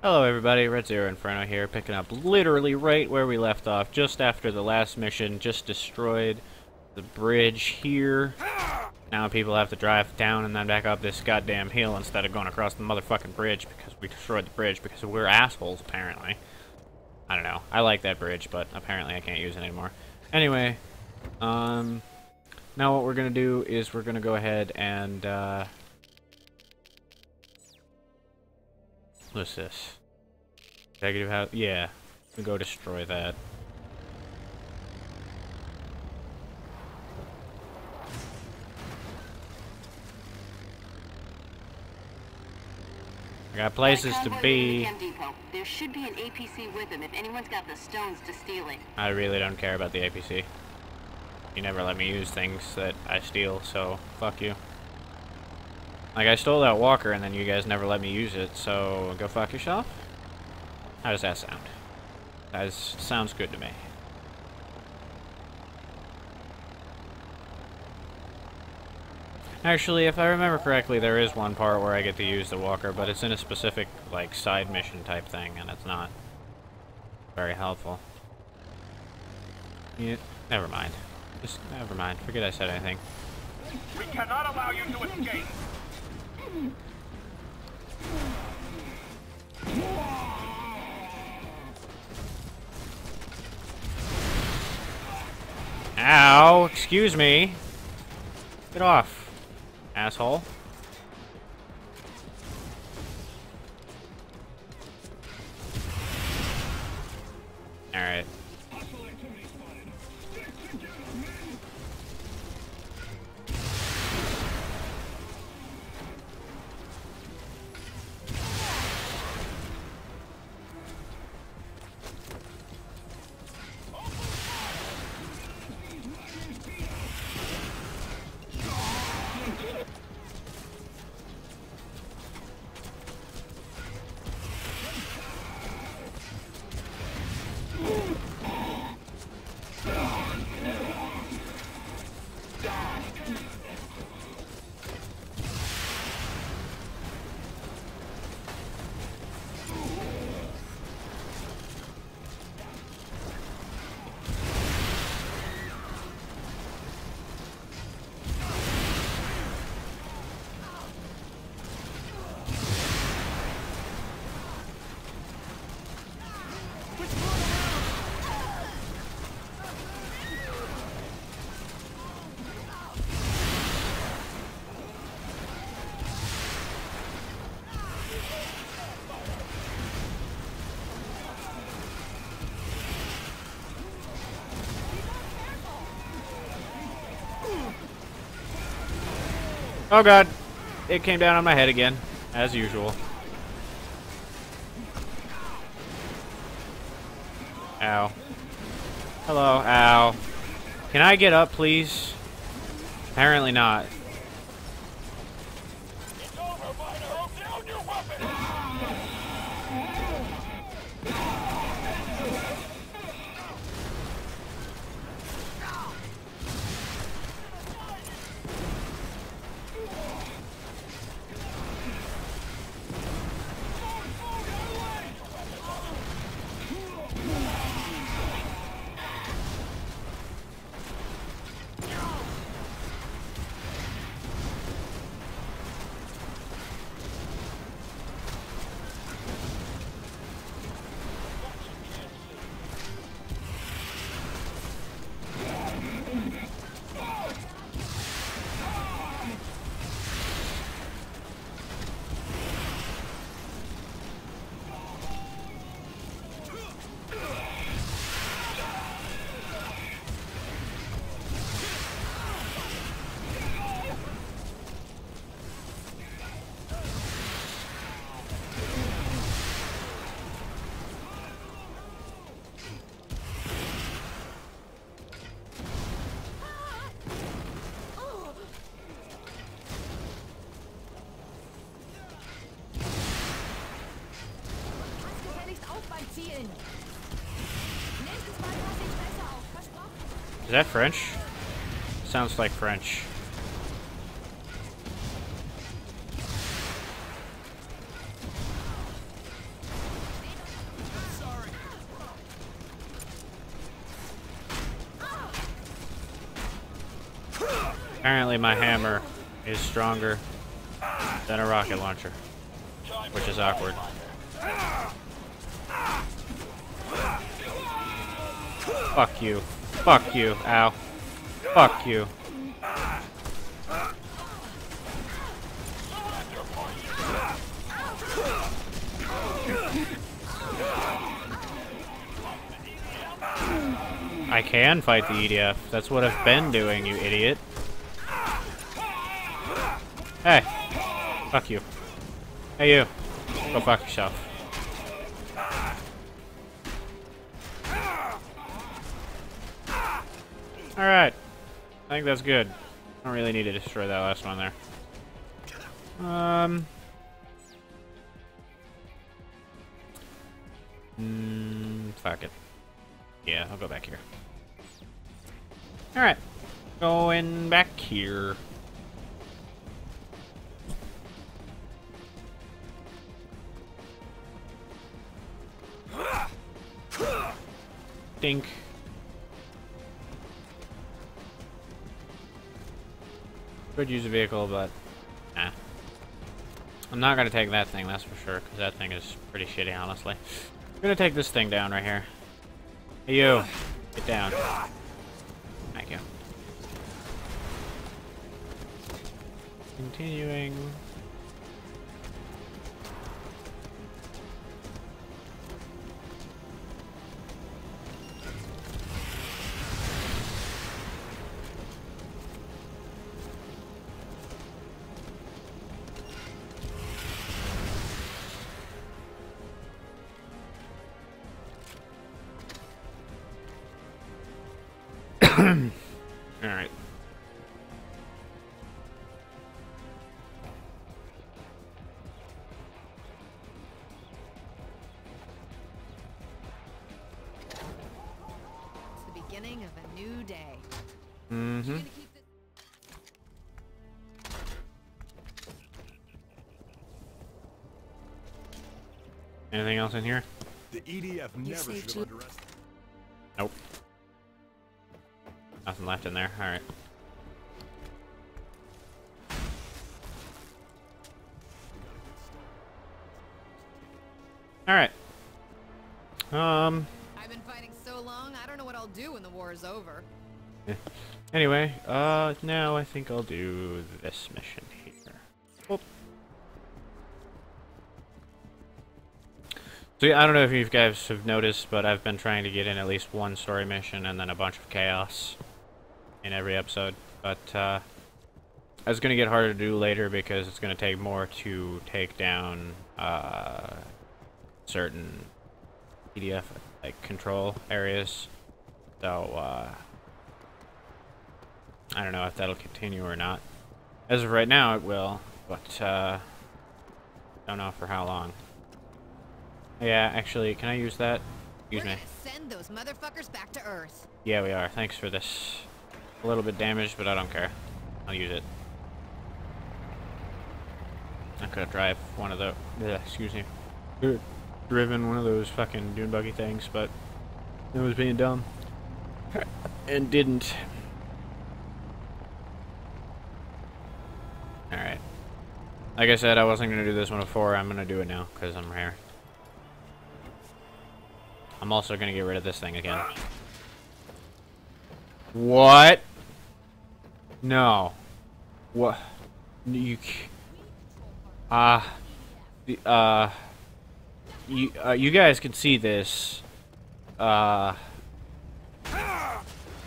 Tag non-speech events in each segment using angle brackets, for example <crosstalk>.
Hello everybody, Red Zero Inferno here, picking up literally right where we left off, just after the last mission, just destroyed the bridge here. Now people have to drive down and then back up this goddamn hill instead of going across the motherfucking bridge because we destroyed the bridge because we're assholes, apparently. I don't know. I like that bridge, but apparently I can't use it anymore. Anyway, um, now what we're gonna do is we're gonna go ahead and, uh, What's this? Executive house? Yeah. We go destroy that. I got places to be. There should be an APC with them if anyone's got the stones to steal it. I really don't care about the APC. You never let me use things that I steal, so fuck you. Like, I stole that walker and then you guys never let me use it, so go fuck yourself? How does that sound? That is, sounds good to me. Actually, if I remember correctly, there is one part where I get to use the walker, but it's in a specific, like, side mission type thing, and it's not very helpful. Yeah, never mind. Just, never mind. Forget I said anything. We cannot allow you to escape. Ow! Excuse me. Get off, asshole. Oh god. It came down on my head again, as usual. Ow. Hello, ow. Can I get up, please? Apparently not. Is that French? Sounds like French. Apparently my hammer is stronger than a rocket launcher, which is awkward. Fuck you. Fuck you. Ow. Fuck you. I can fight the EDF. That's what I've been doing, you idiot. Hey. Fuck you. Hey, you. Go fuck yourself. Alright. I think that's good. I don't really need to destroy that last one there. Um... Mm, fuck it. Yeah, I'll go back here. Alright. Going back here. Dink. Could use a vehicle, but nah. I'm not gonna take that thing, that's for sure, because that thing is pretty shitty, honestly. I'm gonna take this thing down right here. Hey, you. Get down. Thank you. Continuing. <clears throat> Alright. It's the beginning of a new day. Mm-hmm. Gonna keep this- Anything else in here? The EDF never saved should two- have underestimated. Nope. Nothing left in there. Alright. Alright. Um, I've been fighting so long, I don't know what I'll do when the war is over. anyway, uh, now I think I'll do this mission here. Oop. So yeah, I don't know if you guys have noticed, but I've been trying to get in at least one story mission and then a bunch of chaos in every episode. But uh, it's going to get harder to do later because it's going to take more to take down uh, certain EDF like control areas. So uh, I don't know if that'll continue or not. As of right now, it will, but uh, don't know for how long. Yeah, actually, can I use that? Excuse me. send those motherfuckers back to Earth. Yeah, we are. Thanks for this. A little bit damaged, but I don't care. I'll use it. I could have drive one of the. excuse me. Driven one of those fucking dune buggy things, but it was being dumb. And didn't. Alright. Like I said, I wasn't going to do this one before. I'm going to do it now, because I'm here. I'm also going to get rid of this thing again. What? No. What? You. Uh. Uh. You. Uh, you guys can see this. Uh.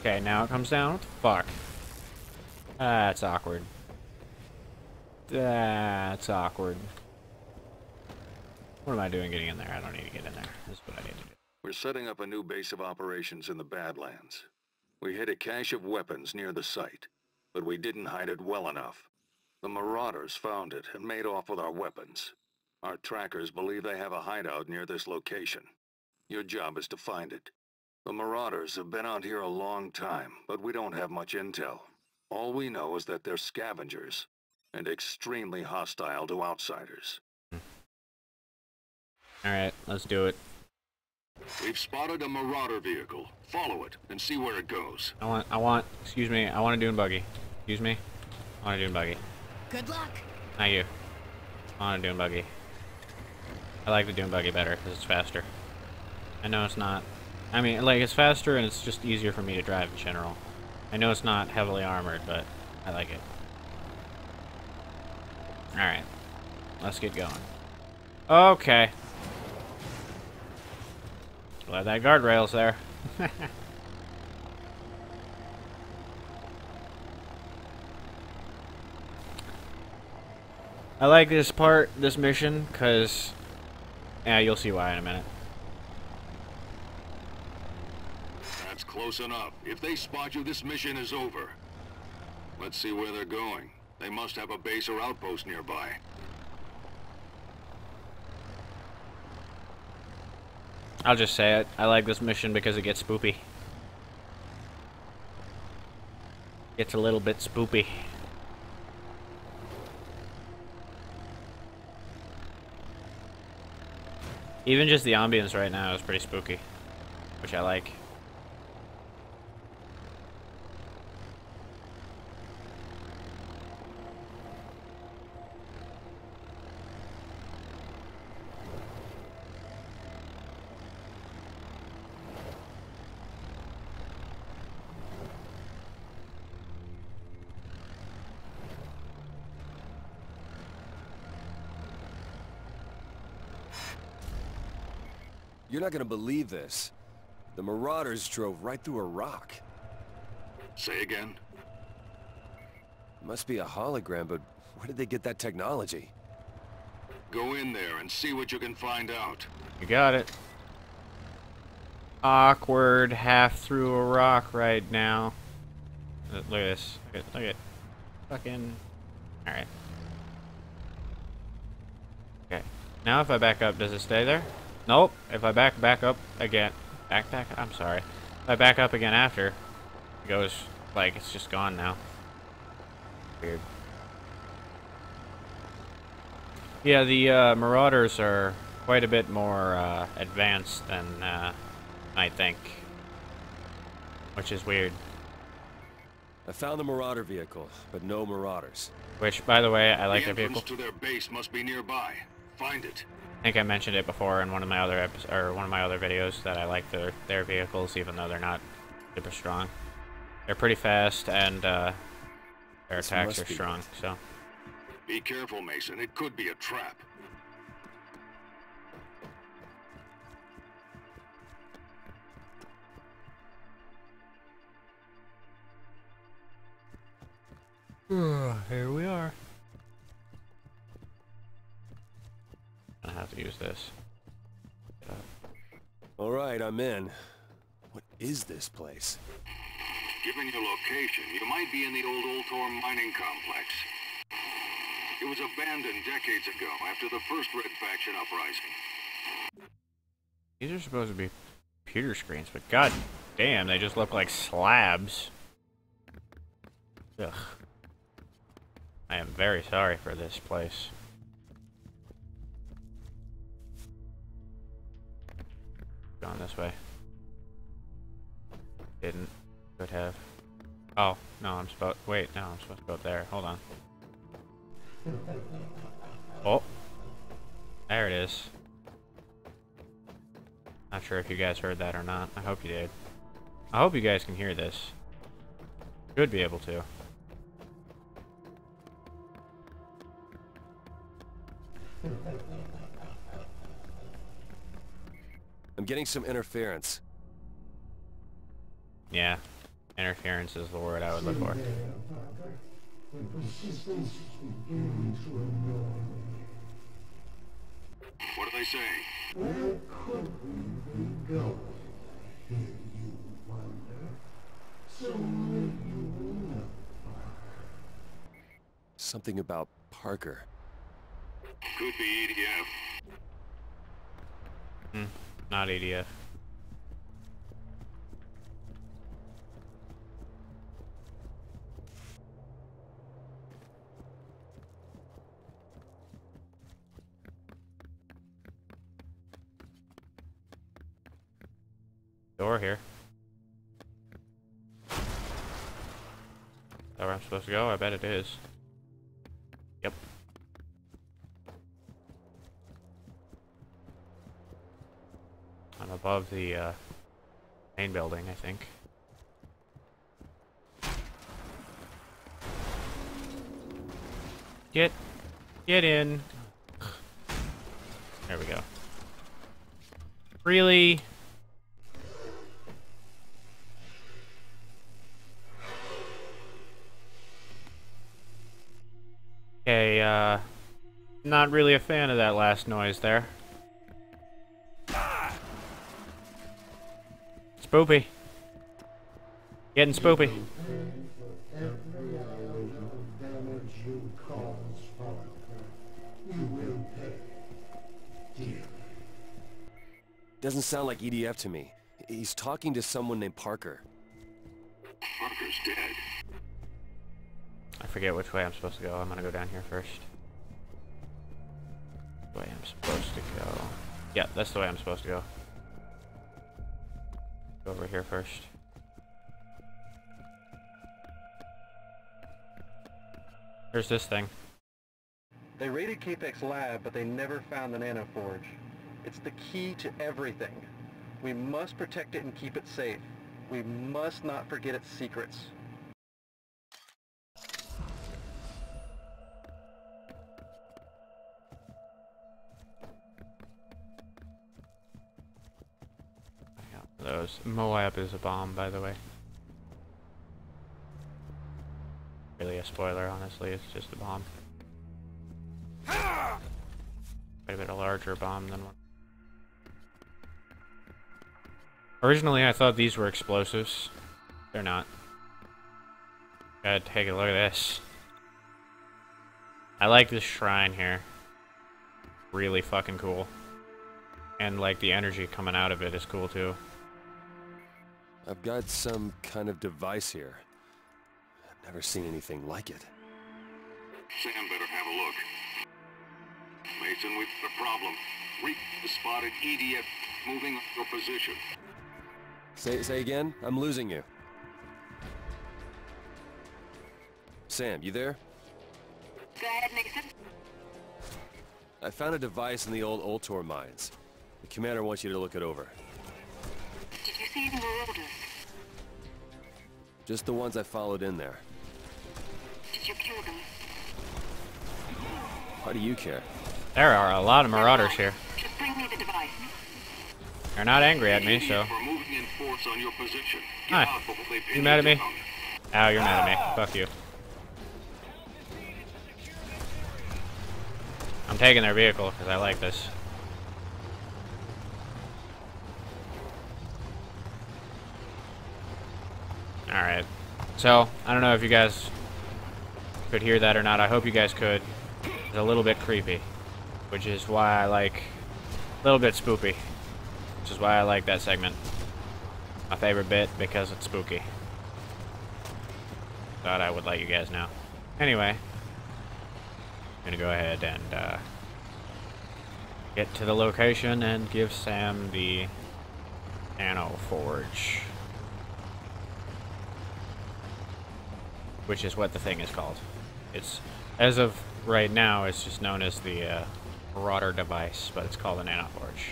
Okay, now it comes down. What the fuck? That's awkward. That's awkward. What am I doing getting in there? I don't need to get in there. This is what I need to do. We're setting up a new base of operations in the Badlands. We hid a cache of weapons near the site, but we didn't hide it well enough. The Marauders found it and made off with our weapons. Our trackers believe they have a hideout near this location. Your job is to find it. The Marauders have been out here a long time, but we don't have much intel. All we know is that they're scavengers, and extremely hostile to outsiders. Alright, let's do it. We've spotted a Marauder vehicle. Follow it and see where it goes. I want, I want, excuse me, I want to do a dune buggy. Excuse me. I want a dune buggy. Good luck. Thank you. I want a dune buggy. I like the dune buggy better because it's faster. I know it's not. I mean, like it's faster and it's just easier for me to drive in general. I know it's not heavily armored, but I like it. All right, let's get going. Okay. Glad that guardrail's there. <laughs> I like this part, this mission, because... Yeah, you'll see why in a minute. That's close enough. If they spot you, this mission is over. Let's see where they're going. They must have a base or outpost nearby. I'll just say it. I like this mission because it gets spoopy. Gets a little bit spoopy. Even just the ambience right now is pretty spooky, which I like. You're not gonna believe this. The Marauders drove right through a rock. Say again? It must be a hologram, but where did they get that technology? Go in there and see what you can find out. You got it. Awkward half through a rock right now. Uh, look at this. Look at, look at fucking. Alright. Okay. Now if I back up, does it stay there? Nope. If I back back up again. Back back I'm sorry. If I back up again after, it goes like it's just gone now. Weird. Yeah, the uh, Marauders are quite a bit more uh, advanced than uh, I think, which is weird. I found the Marauder vehicle, but no Marauders. Which, by the way, I like the the entrance vehicle. to their base must be nearby. Find it. I think I mentioned it before in one of my other episodes or one of my other videos that I like their their vehicles, even though they're not super strong. They're pretty fast and uh, their This attacks are be strong. it. So Be careful, Mason. It could be a trap. here we are. I have to use this. All right, I'm in. What is this place? Given your location, you might be in the old Ultor mining complex. It was abandoned decades ago after the first Red Faction uprising. These are supposed to be computer screens, but god damn, they just look like slabs. Ugh. I am very sorry for this place. Going this way. Didn't. Could have. Oh, no, I'm supposed. Wait, no, I'm supposed to go there. Hold on. Oh. There it is. Not sure if you guys heard that or not. I hope you did. I hope you guys can hear this. Should be able to. I'm getting some interference. Yeah. Interference is the word I would look for. What are they saying? Something about Parker. Could be E EDF. Hmm. Not ADF. Door here. that where I'm supposed to go? I bet it is. Above the uh, main building, I think. Get, get in. There we go. Really? Okay, uh, not really a fan of that last noise there. Spoopy. Getting spoopy. Doesn't sound like EDF to me. He's talking to someone named Parker. Parker's dead. I forget which way I'm supposed to go. I'm gonna go down here first. Way I'm supposed to go. Yeah, that's the way I'm supposed to go. Go over here first. Here's this thing. They raided Capek's lab, but they never found the nanoforge. It's the key to everything. We must protect it and keep it safe. We must not forget its secrets. Those. Moab is a bomb, by the way. Really a spoiler, honestly. It's just a bomb. Quite a bit a larger bomb than one. Originally, I thought these were explosives. They're not. Gotta take a look at this. I like this shrine here. Really fucking cool. And like the energy coming out of it is cool too. I've got some kind of device here. I've never seen anything like it. Sam better have a look. Mason, we've got a problem. Reek has spotted EDF moving up your position. Say, say again? I'm losing you. Sam, you there? Go ahead, Mason. I found a device in the old Ultor mines. The commander wants you to look it over. Just the ones I followed in there. Did you kill them? Why do you care? There are a lot of marauders here. Just bring me the device. They're not angry at me, so. EDF are moving in force on your position. Hi. Get out before they pin You mad at me? down. Ow, oh, you're mad at me. Fuck you. I'm taking their vehicle because I like this. So, I don't know if you guys could hear that or not. I hope you guys could. It's a little bit creepy. Which is why I like... A little bit spoopy. Which is why I like that segment. My favorite bit, because it's spooky. Thought I would let you guys know. Anyway. I'm gonna go ahead and, uh... Get to the location and give Sam the Nano Forge. Which is what the thing is called. It's, as of right now, it's just known as the uh, Marauder device, but it's called the Nano Forge.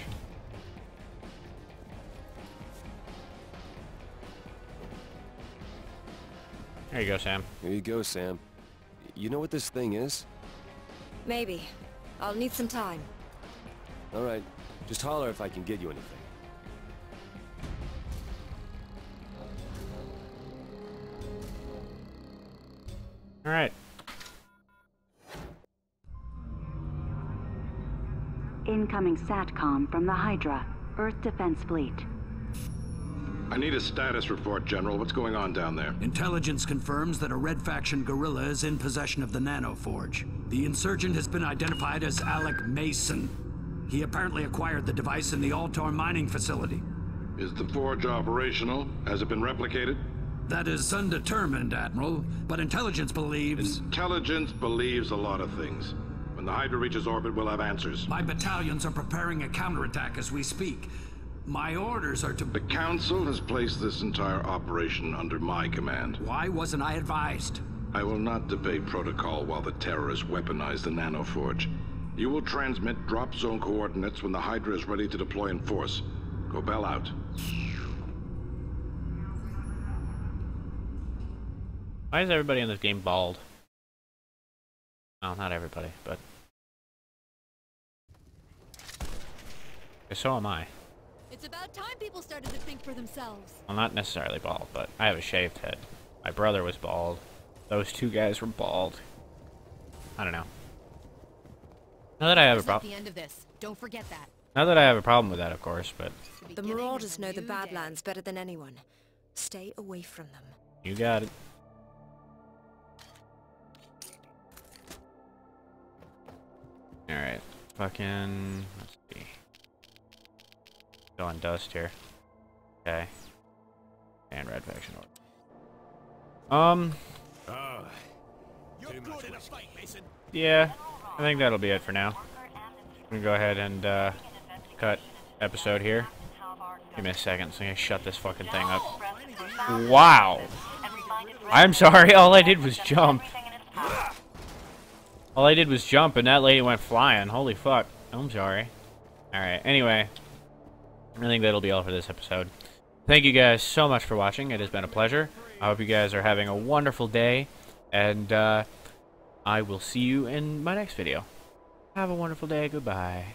There you go, Sam. Here you go, Sam. You know what this thing is? Maybe. I'll need some time. All right. Just holler if I can get you anything. Incoming SATCOM from the Hydra, Earth Defense Fleet. I need a status report, General. What's going on down there? Intelligence confirms that a Red Faction guerrilla is in possession of the Nano Forge. The insurgent has been identified as Alec Mason. He apparently acquired the device in the Ultor mining facility. Is the forge operational? Has it been replicated? That is undetermined, Admiral, but intelligence believes... Intelligence believes a lot of things. When the Hydra reaches orbit, we'll have answers. My battalions are preparing a counterattack as we speak. My orders are to... The Council has placed this entire operation under my command. Why wasn't I advised? I will not debate protocol while the terrorists weaponize the nanoforge. You will transmit drop zone coordinates when the Hydra is ready to deploy in force. Kobel out. Why is everybody in this game bald? Well, not everybody, but... So am I. It's about time people started to think for themselves. Well, not necessarily bald, but I have a shaved head. My brother was bald. Those two guys were bald. I don't know. Now that I have a It's not problem, the end of this. Don't forget that. not that I have a problem with that, of course, but The Marauders know the Badlands better than anyone. Stay away from them. you got it. All right, fucking. Let's see. Go on dust here. Okay. And red faction order. Um. Yeah, I think that'll be it for now. I'm gonna go ahead and uh, cut episode here. Give me a second so I can shut this fucking thing up. Wow. I'm sorry, all I did was jump. All I did was jump and that lady went flying. Holy fuck. I'm sorry. Alright, anyway. I think that'll be all for this episode. Thank you guys so much for watching. It has been a pleasure. I hope you guys are having a wonderful day. And uh, I will see you in my next video. Have a wonderful day. Goodbye.